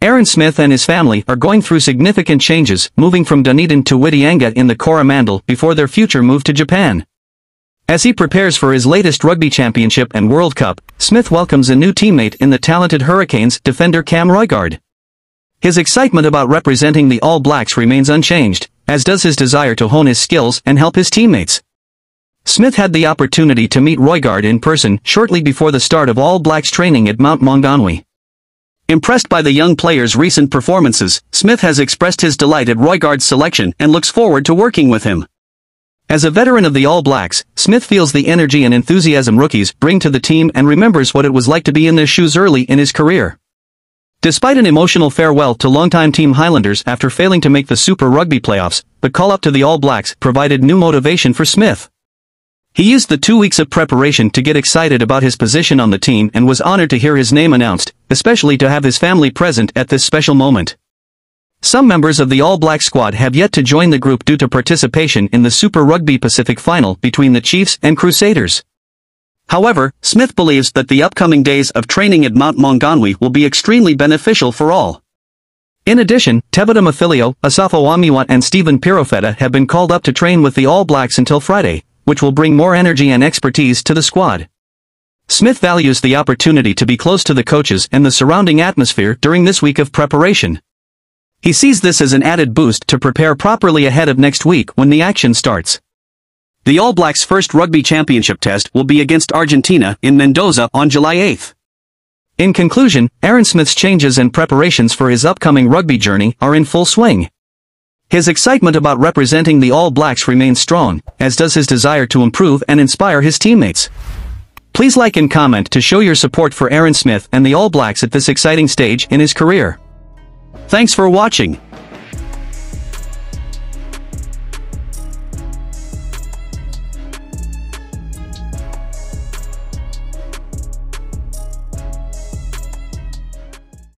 Aaron Smith and his family are going through significant changes, moving from Dunedin to Whitianga in the Coromandel before their future move to Japan. As he prepares for his latest rugby championship and World Cup, Smith welcomes a new teammate in the talented Hurricanes defender Cam Roigard. His excitement about representing the All Blacks remains unchanged, as does his desire to hone his skills and help his teammates. Smith had the opportunity to meet Roigard in person shortly before the start of All Blacks training at Mount Maunganui. Impressed by the young player's recent performances, Smith has expressed his delight at Roigard's selection and looks forward to working with him. As a veteran of the All Blacks, Smith feels the energy and enthusiasm rookies bring to the team and remembers what it was like to be in their shoes early in his career. Despite an emotional farewell to longtime team Highlanders after failing to make the Super Rugby playoffs, the call-up to the All Blacks provided new motivation for Smith. He used the two weeks of preparation to get excited about his position on the team and was honored to hear his name announced, especially to have his family present at this special moment. Some members of the All Black squad have yet to join the group due to participation in the Super Rugby Pacific final between the Chiefs and Crusaders. However, Smith believes that the upcoming days of training at Mount Maunganui will be extremely beneficial for all. In addition, Tevita Mafileo, Asafo Aumua and Stephen Perofeta have been called up to train with the All Blacks until Friday, which will bring more energy and expertise to the squad. Smith values the opportunity to be close to the coaches and the surrounding atmosphere during this week of preparation. He sees this as an added boost to prepare properly ahead of next week when the action starts. The All Blacks' first rugby championship test will be against Argentina in Mendoza on July 8. In conclusion, Aaron Smith's changes and preparations for his upcoming rugby journey are in full swing. His excitement about representing the All Blacks remains strong, as does his desire to improve and inspire his teammates. Please like and comment to show your support for Aaron Smith and the All Blacks at this exciting stage in his career. Thanks for watching.